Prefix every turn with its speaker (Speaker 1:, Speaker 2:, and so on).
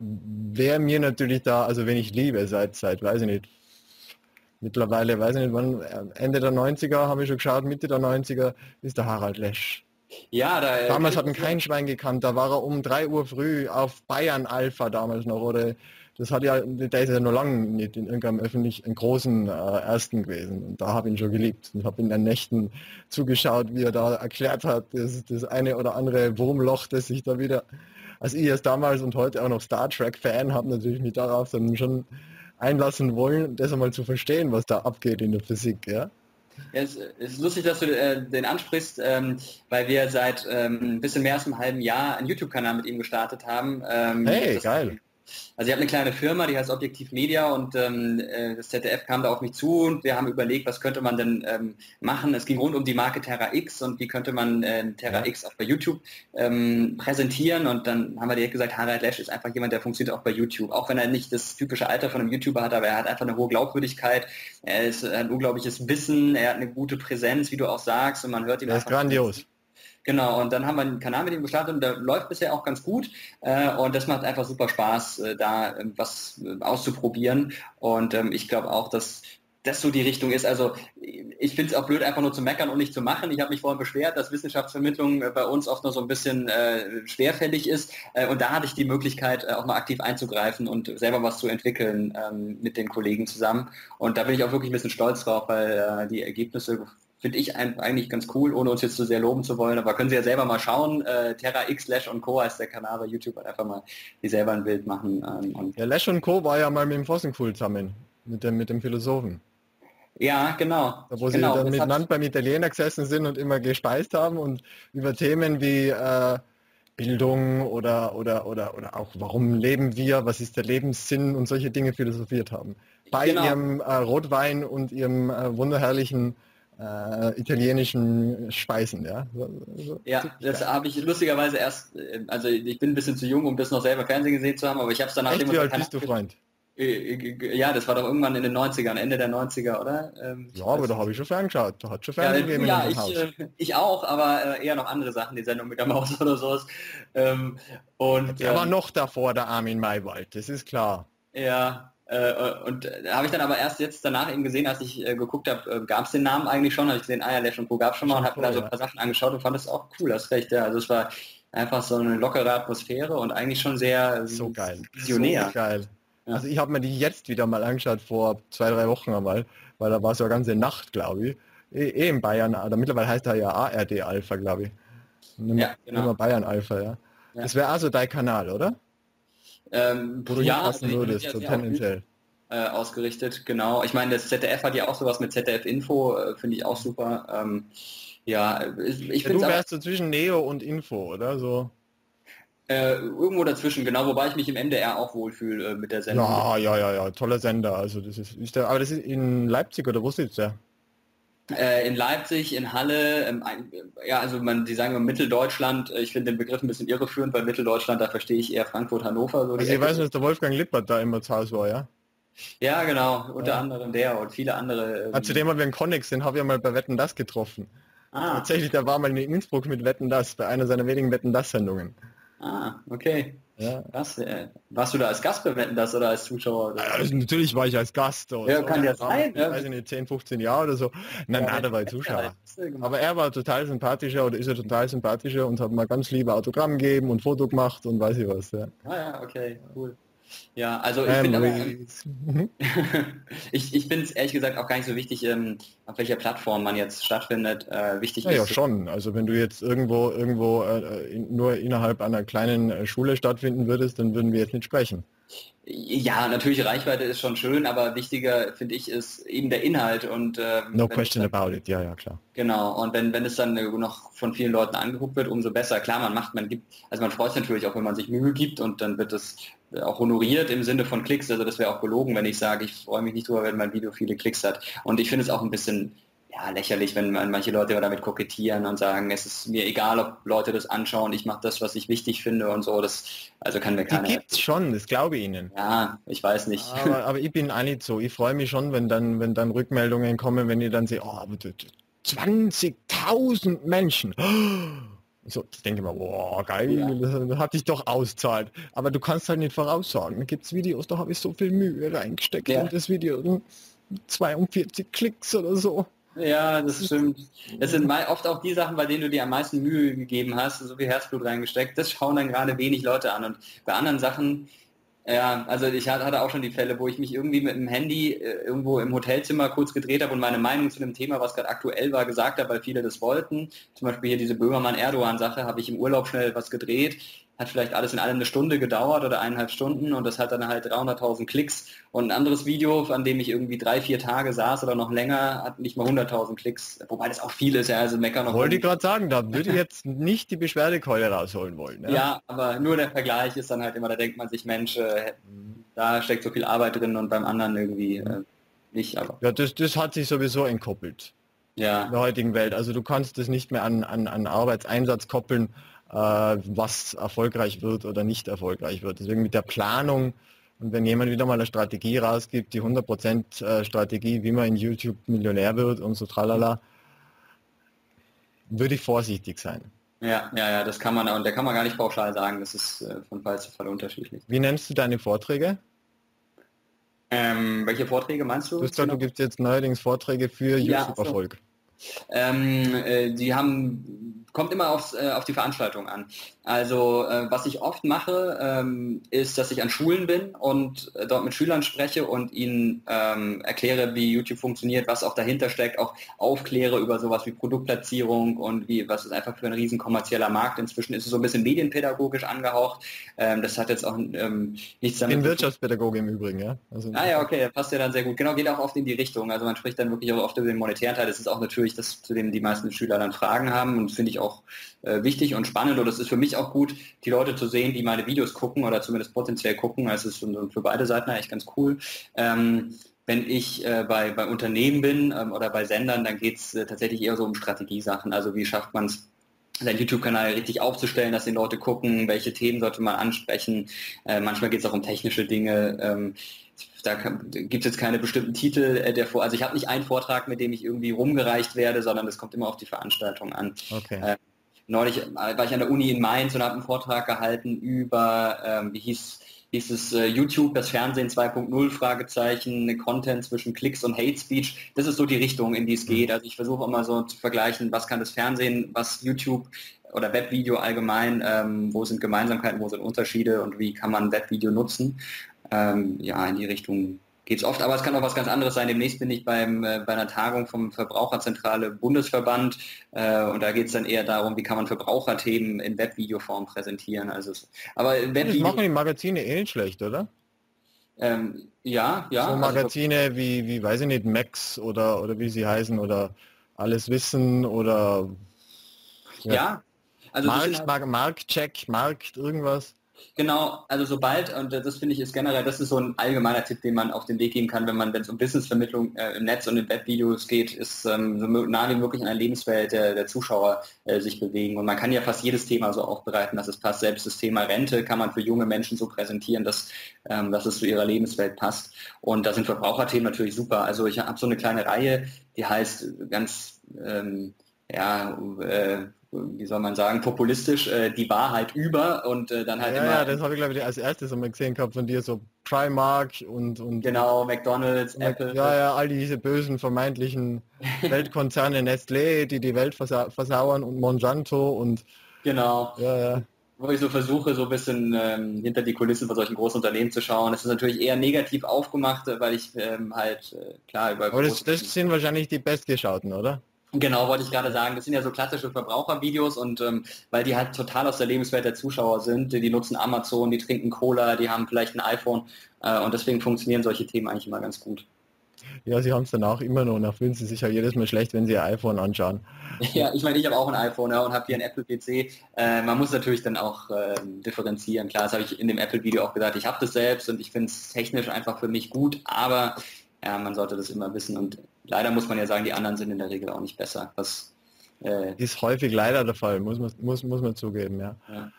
Speaker 1: wer mir natürlich da, also wenn ich liebe, seit, seit, weiß ich nicht, mittlerweile, weiß ich nicht wann, Ende der 90er habe ich schon geschaut, Mitte der 90er ist der Harald Lesch. Ja, da, damals hat ihn kein Schwein gekannt, da war er um 3 Uhr früh auf Bayern Alpha damals noch, oder das hat ja, der ist ja noch lange nicht in irgendeinem öffentlichen großen äh, Ersten gewesen. Und da habe ich ihn schon geliebt und habe in den Nächten zugeschaut, wie er da erklärt hat, das, das eine oder andere Wurmloch, das sich da wieder, als ich es damals und heute auch noch Star Trek-Fan habe, natürlich mich darauf dann schon einlassen wollen, das einmal zu verstehen, was da abgeht in der Physik. Ja?
Speaker 2: Ja, es ist lustig, dass du äh, den ansprichst, ähm, weil wir seit ähm, ein bisschen mehr als einem halben Jahr einen YouTube-Kanal mit ihm gestartet haben.
Speaker 1: Ähm, hey, geil.
Speaker 2: Also ich habe eine kleine Firma, die heißt Objektiv Media und ähm, äh, das ZDF kam da auf mich zu und wir haben überlegt, was könnte man denn ähm, machen. Es ging rund um die Marke Terra X und wie könnte man äh, Terra. X auch bei YouTube ähm, präsentieren und dann haben wir direkt gesagt, Harald Lesch ist einfach jemand, der funktioniert auch bei YouTube. Auch wenn er nicht das typische Alter von einem YouTuber hat, aber er hat einfach eine hohe Glaubwürdigkeit, er ist ein unglaubliches Wissen, er hat eine gute Präsenz, wie du auch sagst und man hört ihn.
Speaker 1: Er ist grandios.
Speaker 2: Genau, und dann haben wir einen Kanal mit ihm gestartet und der läuft bisher auch ganz gut. Äh, und das macht einfach super Spaß, äh, da äh, was auszuprobieren. Und ähm, ich glaube auch, dass das so die Richtung ist. Also ich finde es auch blöd, einfach nur zu meckern und nicht zu machen. Ich habe mich vorhin beschwert, dass Wissenschaftsvermittlung äh, bei uns oft noch so ein bisschen äh, schwerfällig ist. Äh, und da hatte ich die Möglichkeit, äh, auch mal aktiv einzugreifen und selber was zu entwickeln ähm, mit den Kollegen zusammen. Und da bin ich auch wirklich ein bisschen stolz drauf, weil äh, die Ergebnisse finde ich eigentlich ganz cool, ohne uns jetzt zu sehr loben zu wollen. Aber können Sie ja selber mal schauen. Äh, Terra X Lash und Co. heißt der Kanal bei YouTube. Halt einfach mal die selber ein Bild machen.
Speaker 1: Ähm, ja, Lash und Co. war ja mal mit dem Fossenkuhl zusammen, mit dem, mit dem Philosophen.
Speaker 2: Ja, genau.
Speaker 1: Wo
Speaker 2: genau,
Speaker 1: sie dann miteinander beim Italiener gesessen sind und immer gespeist haben und über Themen wie äh, Bildung oder, oder, oder, oder auch warum leben wir, was ist der Lebenssinn und solche Dinge philosophiert haben. Bei genau. ihrem äh, Rotwein und ihrem äh, wunderherrlichen äh, italienischen Speisen, ja.
Speaker 2: ja, das habe ich lustigerweise erst, äh, also ich bin ein bisschen zu jung, um das noch selber Fernsehen gesehen zu haben, aber ich habe es dann
Speaker 1: nachdem... Echt, wie alt bist du, Freund?
Speaker 2: Äh, äh, ja, das war doch irgendwann in den 90ern, Ende der 90er, oder?
Speaker 1: Ähm, ja, aber da habe ich schon ferngeschaut. Da hat schon Fernsehen
Speaker 2: Ja, ja ich, äh, ich auch, aber äh, eher noch andere Sachen, die Sendung mit der Maus oder sowas. Ähm, und,
Speaker 1: der ähm, war noch davor, der Armin Maywald, das ist klar.
Speaker 2: Ja, und äh, habe ich dann aber erst jetzt danach eben gesehen, als ich äh, geguckt habe, äh, gab es den Namen eigentlich schon, habe ich gesehen, ah ja, Lesch und Co. gab schon mal und habe mir da so ein paar Sachen angeschaut und fand das auch cool, das recht, ja. Also es war einfach so eine lockere Atmosphäre und eigentlich schon sehr
Speaker 1: so geil.
Speaker 2: visionär. So
Speaker 1: geil. Ja. Also ich habe mir die jetzt wieder mal angeschaut, vor zwei, drei Wochen einmal, weil da war es ja ganze Nacht, glaube ich. Eh, eh in Bayern, oder mittlerweile heißt er ja ARD Alpha, glaube ich. Nimmer, ja, genau. Bayern Alpha, ja. ja. Das wäre also dein Kanal, oder?
Speaker 2: Ähm,
Speaker 1: Wo ja, also würdest, so tendenziell.
Speaker 2: Äh, ausgerichtet, genau. Ich meine, das ZDF hat ja auch sowas mit ZDF Info, äh, finde ich auch super. Ähm, ja, ich, ich
Speaker 1: ja, Du wärst so zwischen Neo und Info, oder so?
Speaker 2: Äh, irgendwo dazwischen, genau, wobei ich mich im MDR auch wohlfühle äh, mit der Sendung.
Speaker 1: Ja, ja, ja, ja, toller Sender. Also das ist, ist der, aber das ist in Leipzig oder wo sitzt der?
Speaker 2: Äh, in Leipzig, in Halle, ähm, ein, ja, also man, die sagen immer Mitteldeutschland, äh, ich finde den Begriff ein bisschen irreführend, weil Mitteldeutschland, da verstehe ich eher Frankfurt, Hannover.
Speaker 1: So also ich weiß dass der Wolfgang Lippert da immer zu Hause war, ja?
Speaker 2: Ja, genau, unter ja. anderem der und viele andere.
Speaker 1: Ähm, Zudem haben wir einen Connex, den habe ich ja mal bei Wetten Das getroffen. Ah. Tatsächlich, der war mal in Innsbruck mit Wetten Das, bei einer seiner wenigen Wetten Das-Sendungen.
Speaker 2: Ah, okay. Ja. Was, äh, warst du da als Gast bei Wetten Das oder als Zuschauer?
Speaker 1: Oder? Also, natürlich war ich als Gast.
Speaker 2: Ja, so. kann ja sein.
Speaker 1: Ich weiß nicht, 10, 15 Jahre oder so. Nein, ja, nein, der war Zuschauer. Aber er war total sympathischer oder ist er total sympathischer und hat mal ganz liebe Autogramm gegeben und Foto gemacht und weiß ich was. Ja.
Speaker 2: Ah ja, okay, cool. Ja, also ich finde ähm, ich, ich finde es ehrlich gesagt auch gar nicht so wichtig, ähm, auf welcher Plattform man jetzt stattfindet. Äh, wichtig
Speaker 1: ja, ist. Ja, schon. Also wenn du jetzt irgendwo irgendwo äh, in, nur innerhalb einer kleinen äh, Schule stattfinden würdest, dann würden wir jetzt nicht sprechen.
Speaker 2: Ja, natürlich Reichweite ist schon schön, aber wichtiger finde ich ist eben der Inhalt und ähm,
Speaker 1: no question dann, about it, ja, ja klar.
Speaker 2: Genau und wenn wenn es dann noch von vielen Leuten angeguckt wird, umso besser. Klar, man macht, man gibt, also man freut sich natürlich auch, wenn man sich Mühe gibt und dann wird es auch honoriert im Sinne von Klicks. Also das wäre auch gelogen, wenn ich sage, ich freue mich nicht drüber, wenn mein Video viele Klicks hat. Und ich finde es auch ein bisschen ja, lächerlich, wenn manche Leute damit kokettieren und sagen, es ist mir egal, ob Leute das anschauen, ich mache das, was ich wichtig finde und so. Das also kann mir keiner.
Speaker 1: Die gibt's schon, das glaube ich Ihnen.
Speaker 2: Ja, ich weiß nicht.
Speaker 1: Aber, aber ich bin auch nicht so. Ich freue mich schon, wenn dann, wenn dann Rückmeldungen kommen, wenn ich dann sehe, oh, 20.000 Menschen. So, ich denke mal, boah, geil, ja. das hat dich doch auszahlt. Aber du kannst halt nicht voraussagen. Da gibt es Videos, da habe ich so viel Mühe reingesteckt ja. und das Video 42 Klicks oder so.
Speaker 2: Ja, das stimmt. Es sind oft auch die Sachen, bei denen du dir am meisten Mühe gegeben hast, so viel Herzblut reingesteckt. Das schauen dann gerade wenig Leute an. Und bei anderen Sachen, ja, also ich hatte auch schon die Fälle, wo ich mich irgendwie mit dem Handy äh, irgendwo im Hotelzimmer kurz gedreht habe und meine Meinung zu dem Thema, was gerade aktuell war, gesagt habe, weil viele das wollten. Zum Beispiel hier diese Böhmermann-Erdogan-Sache, habe ich im Urlaub schnell was gedreht hat vielleicht alles in allem eine Stunde gedauert oder eineinhalb Stunden und das hat dann halt 300.000 Klicks und ein anderes Video, an dem ich irgendwie drei, vier Tage saß oder noch länger, hat nicht mal 100.000 Klicks, wobei das auch viel ist, ja, also meckern
Speaker 1: noch. Wollte ich gerade sagen, da würde ich jetzt nicht die Beschwerdekeule rausholen wollen.
Speaker 2: Ja? ja? aber nur der Vergleich ist dann halt immer, da denkt man sich, Mensch, äh, da steckt so viel Arbeit drin und beim anderen irgendwie äh, nicht. Aber.
Speaker 1: Ja, das, das hat sich sowieso entkoppelt. Ja. In der heutigen Welt. Also du kannst das nicht mehr an, an, an Arbeitseinsatz koppeln was erfolgreich wird oder nicht erfolgreich wird. Deswegen mit der Planung und wenn jemand wieder mal eine Strategie rausgibt, die 100% äh, Strategie, wie man in YouTube Millionär wird und so tralala, würde ich vorsichtig sein.
Speaker 2: Ja, ja, ja, das kann man, und da kann man gar nicht pauschal sagen, das ist äh, von Fall zu Fall unterschiedlich.
Speaker 1: Wie nennst du deine Vorträge?
Speaker 2: Ähm, welche Vorträge meinst du?
Speaker 1: Du, sagst, du gibst jetzt neuerdings Vorträge für YouTube-Erfolg. Ja,
Speaker 2: so. ähm, äh, die haben kommt immer aufs, äh, auf die Veranstaltung an. Also äh, was ich oft mache, ähm, ist, dass ich an Schulen bin und äh, dort mit Schülern spreche und ihnen ähm, erkläre, wie YouTube funktioniert, was auch dahinter steckt, auch aufkläre über sowas wie Produktplatzierung und wie was ist einfach für ein riesen kommerzieller Markt. Inzwischen ist es so ein bisschen medienpädagogisch angehaucht. Ähm, das hat jetzt auch ähm, nichts
Speaker 1: damit. Ich bin Wirtschaftspädagoge im Übrigen, ja.
Speaker 2: Also, ah ja, okay, passt ja dann sehr gut. Genau, geht auch oft in die Richtung. Also man spricht dann wirklich auch oft über den monetären Teil. Das ist auch natürlich das, zu dem die meisten Schüler dann Fragen haben und finde ich auch äh, wichtig und spannend und es ist für mich auch gut, die Leute zu sehen, die meine Videos gucken oder zumindest potenziell gucken. Also es ist für beide Seiten eigentlich ganz cool. Ähm, wenn ich äh, bei, bei Unternehmen bin ähm, oder bei Sendern, dann geht es äh, tatsächlich eher so um Strategiesachen. Also wie schafft man es, seinen YouTube-Kanal richtig aufzustellen, dass die Leute gucken, welche Themen sollte man ansprechen. Äh, manchmal geht es auch um technische Dinge. Ähm, da gibt es jetzt keine bestimmten Titel äh, der vor. Also ich habe nicht einen Vortrag, mit dem ich irgendwie rumgereicht werde, sondern es kommt immer auf die Veranstaltung an. Okay. Äh, neulich war ich an der Uni in Mainz und habe einen Vortrag gehalten über, ähm, wie hieß, hieß es äh, YouTube, das Fernsehen 2.0 Fragezeichen, Content zwischen Klicks und Hate Speech. Das ist so die Richtung, in die es geht. Also ich versuche immer so zu vergleichen, was kann das Fernsehen, was YouTube oder Webvideo allgemein, ähm, wo sind Gemeinsamkeiten, wo sind Unterschiede und wie kann man Webvideo nutzen. Ähm, ja, in die Richtung geht es oft, aber es kann auch was ganz anderes sein. Demnächst bin ich beim, äh, bei einer Tagung vom Verbraucherzentrale Bundesverband äh, und da geht es dann eher darum, wie kann man Verbraucherthemen in Webvideoform präsentieren. Also, aber
Speaker 1: Webvideo das machen die Magazine eh nicht schlecht, oder?
Speaker 2: Ähm, ja, ja.
Speaker 1: So also Magazine also, wie, wie, weiß ich nicht, Max oder, oder wie sie heißen oder Alles Wissen oder
Speaker 2: ja, ja
Speaker 1: also Markt, halt, Marktcheck, Markt, irgendwas.
Speaker 2: Genau, also sobald, und das finde ich ist generell, das ist so ein allgemeiner Tipp, den man auf den Weg geben kann, wenn man, wenn es um Businessvermittlung äh, im Netz und in Webvideos geht, ist ähm, so nah wie möglich in einer Lebenswelt der, der Zuschauer äh, sich bewegen. Und man kann ja fast jedes Thema so aufbereiten, dass es passt. Selbst das Thema Rente kann man für junge Menschen so präsentieren, dass, ähm, dass es zu ihrer Lebenswelt passt. Und da sind Verbraucherthemen natürlich super. Also ich habe so eine kleine Reihe, die heißt ganz ähm, ja, äh, wie soll man sagen, populistisch äh, die Wahrheit über und äh, dann halt
Speaker 1: ja, immer... Ja, das habe ich glaube ich als erstes einmal gesehen gehabt von dir, so Primark und... und
Speaker 2: genau, McDonalds, und, Apple.
Speaker 1: Ja, ja, all diese bösen vermeintlichen Weltkonzerne, Nestlé, die die Welt versa versauern und Monsanto und...
Speaker 2: Genau. Ja, ja wo ich so versuche, so ein bisschen ähm, hinter die Kulissen von solchen großen Unternehmen zu schauen. Das ist natürlich eher negativ aufgemacht, weil ich ähm, halt äh, klar über...
Speaker 1: Aber das, das sind wahrscheinlich die bestgeschauten, oder?
Speaker 2: Genau, wollte ich gerade sagen. Das sind ja so klassische Verbrauchervideos und ähm, weil die halt total aus der Lebenswelt der Zuschauer sind, die, die nutzen Amazon, die trinken Cola, die haben vielleicht ein iPhone äh, und deswegen funktionieren solche Themen eigentlich immer ganz gut.
Speaker 1: Ja, sie haben es danach immer noch und da fühlen sie sich ja jedes Mal schlecht, wenn sie ihr iPhone anschauen.
Speaker 2: Ja, ich meine, ich habe auch ein iPhone ja, und habe hier ein Apple-PC. Äh, man muss natürlich dann auch äh, differenzieren. Klar, das habe ich in dem Apple-Video auch gesagt. Ich habe das selbst und ich finde es technisch einfach für mich gut, aber ja, man sollte das immer wissen und leider muss man ja sagen, die anderen sind in der Regel auch nicht besser. Was,
Speaker 1: äh, ist häufig leider der Fall, muss man, muss, muss man zugeben, ja. ja.